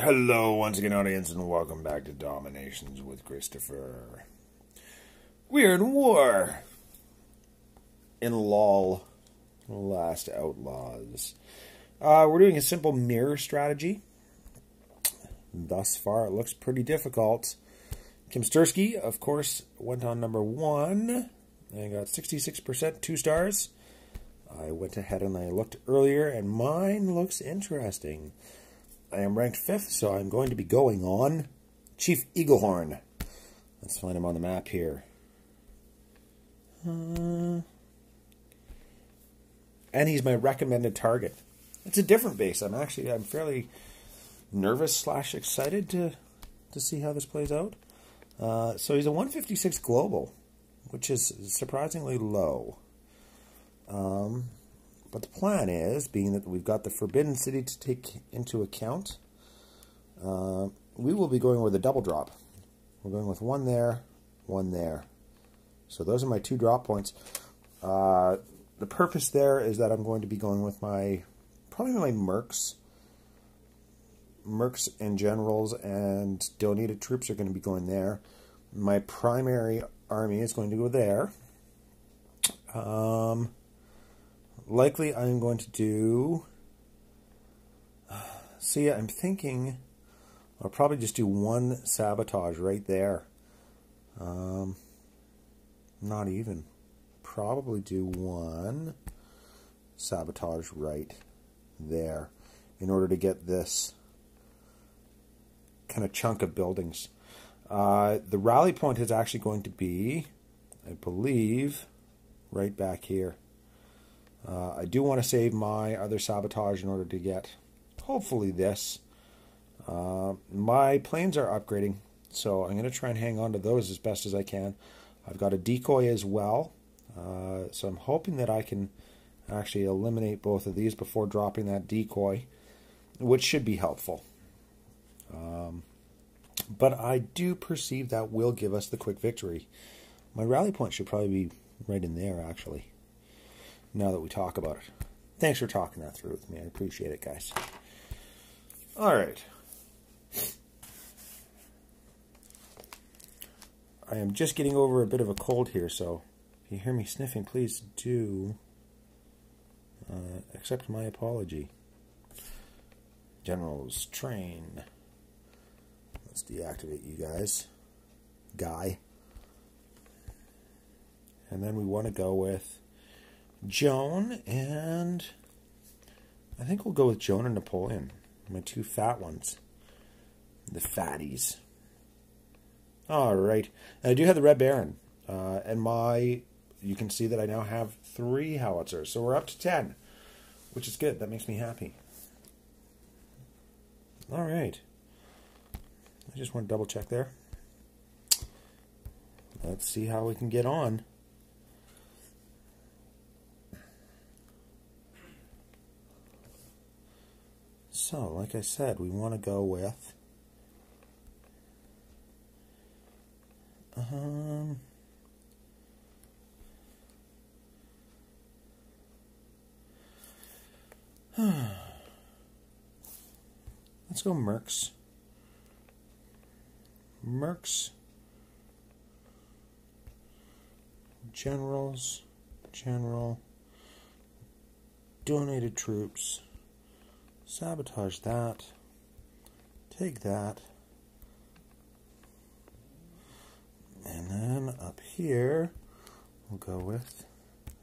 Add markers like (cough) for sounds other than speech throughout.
Hello, once again, audience, and welcome back to Dominations with Christopher. We're in war. In LOL. Last Outlaws. Uh, we're doing a simple mirror strategy. Thus far, it looks pretty difficult. Kim Stursky, of course, went on number one and got 66%, two stars. I went ahead and I looked earlier, and mine looks interesting. I am ranked fifth, so I'm going to be going on Chief Eaglehorn. Let's find him on the map here. Uh, and he's my recommended target. It's a different base. I'm actually I'm fairly nervous slash excited to to see how this plays out. Uh, so he's a 156 global, which is surprisingly low. Um, but the plan is, being that we've got the Forbidden City to take into account, uh, we will be going with a double drop. We're going with one there, one there. So those are my two drop points. Uh, the purpose there is that I'm going to be going with my, probably my Mercs. Mercs and Generals and donated troops are going to be going there. My primary army is going to go there. Um, likely I'm going to do. (sighs) See, I'm thinking I'll probably just do one sabotage right there. Um, not even. Probably do one sabotage right there in order to get this kind of chunk of buildings. Uh, the rally point is actually going to be, I believe, right back here. Uh, I do want to save my other sabotage in order to get, hopefully, this. Uh, my planes are upgrading, so I'm going to try and hang on to those as best as I can. I've got a decoy as well, uh, so I'm hoping that I can actually eliminate both of these before dropping that decoy, which should be helpful. Um, but I do perceive that will give us the quick victory. My rally point should probably be right in there, actually now that we talk about it. Thanks for talking that through with me. I appreciate it, guys. All right. I am just getting over a bit of a cold here, so if you hear me sniffing, please do uh, accept my apology. Generals, train. Let's deactivate you guys. Guy. And then we want to go with Joan and I think we'll go with Joan and Napoleon, my two fat ones, the fatties. All right, I do have the Red Baron, uh, and my you can see that I now have three howitzers, so we're up to ten, which is good. That makes me happy. All right, I just want to double check there. Let's see how we can get on. So, like I said, we want to go with um (sighs) Let's go Mercs. Mercs. Generals. General. Donated troops sabotage that, take that, and then up here we'll go with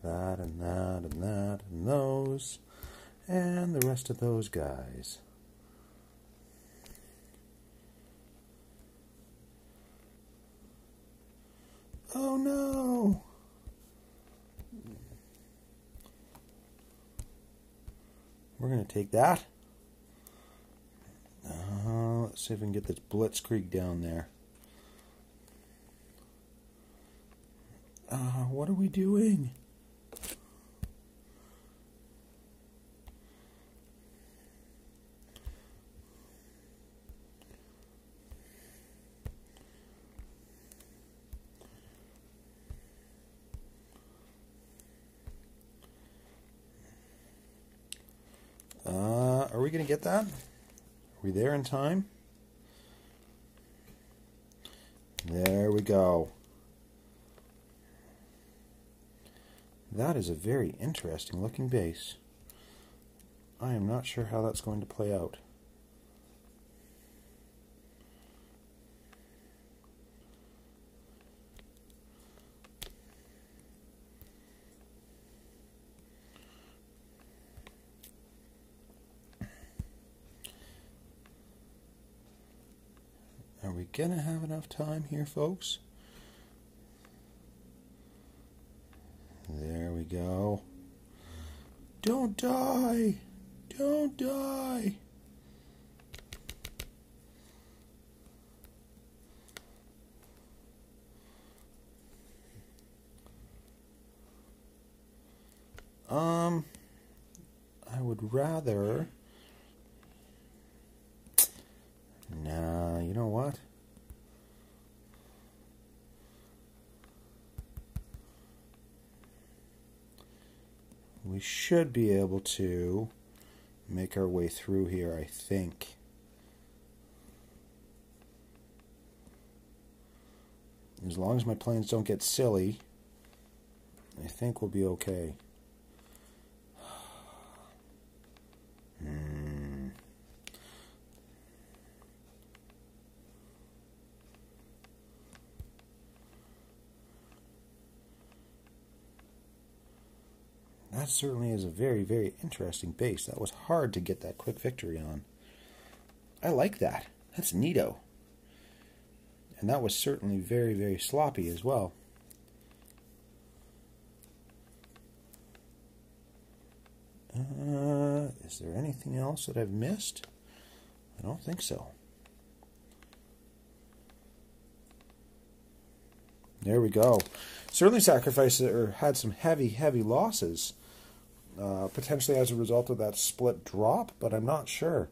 that and that and that and those and the rest of those guys. Oh no! We're going to take that. See if we can get this Blitzkrieg down there. Uh, what are we doing? Uh, are we going to get that? Are we there in time? There we go. That is a very interesting looking base. I am not sure how that's going to play out. To have enough time here, folks? There we go. Don't die! Don't die! Um, I would rather. Nah, you know what? We should be able to make our way through here, I think. As long as my planes don't get silly, I think we'll be okay. That certainly is a very, very interesting base. That was hard to get that quick victory on. I like that. That's neato. And that was certainly very, very sloppy as well. Uh, is there anything else that I've missed? I don't think so. There we go. Certainly sacrificed or had some heavy, heavy losses. Uh, potentially as a result of that split drop, but I'm not sure.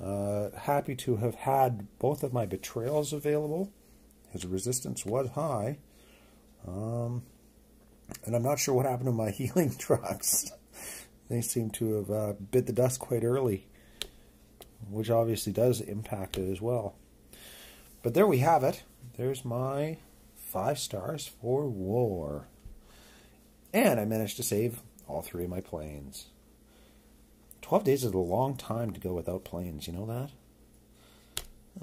Uh, happy to have had both of my betrayals available. His resistance was high. Um, and I'm not sure what happened to my (laughs) healing trucks. they seem to have uh, bit the dust quite early, which obviously does impact it as well. But there we have it. There's my five stars for war. And I managed to save all three of my planes. 12 days is a long time to go without planes, you know that?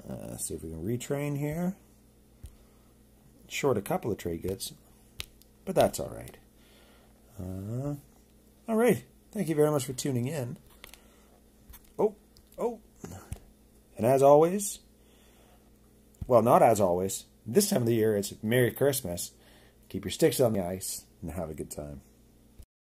Uh, let's see if we can retrain here. Short a couple of trade goods, but that's all right. Uh, all right. Thank you very much for tuning in. Oh, oh. And as always, well, not as always, this time of the year it's Merry Christmas. Keep your sticks on the ice and have a good time.